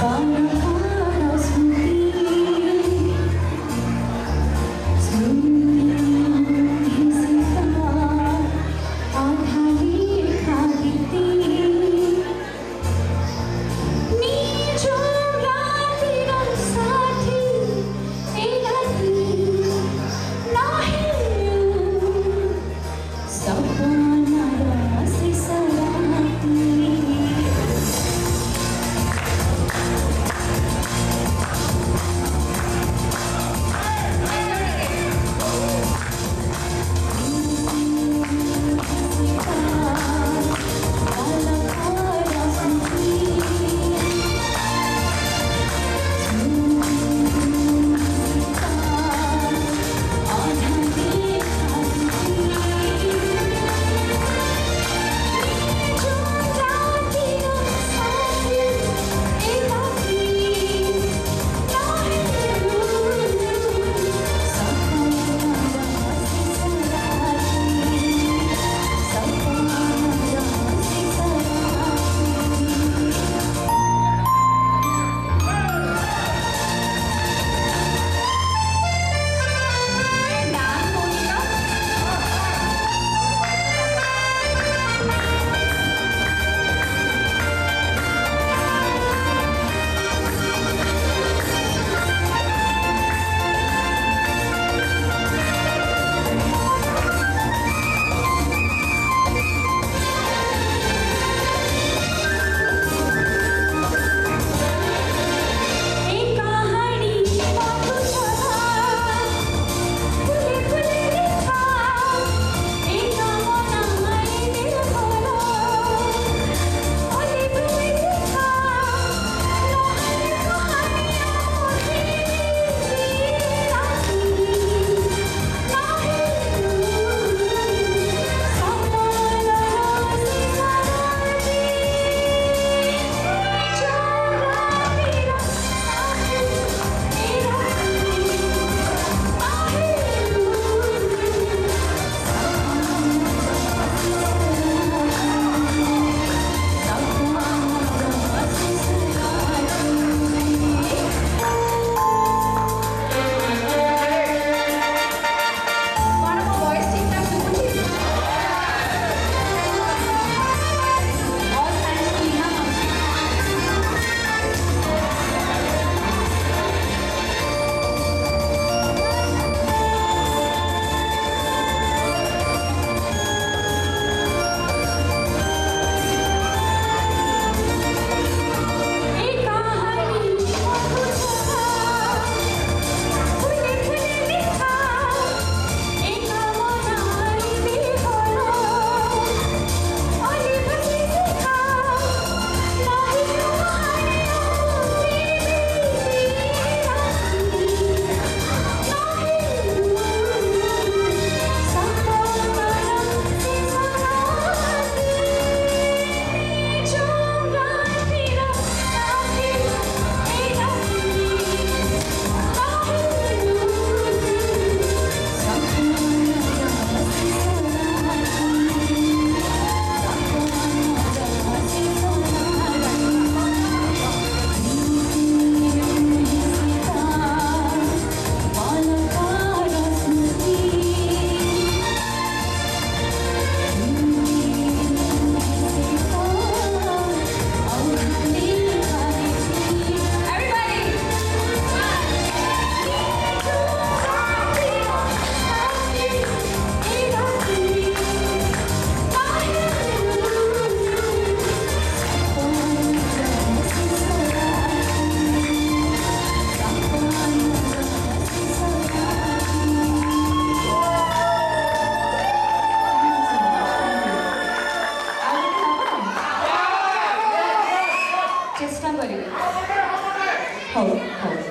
恍然。চেষ্টা করি ಹೌದು ಹೌದು